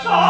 Stop!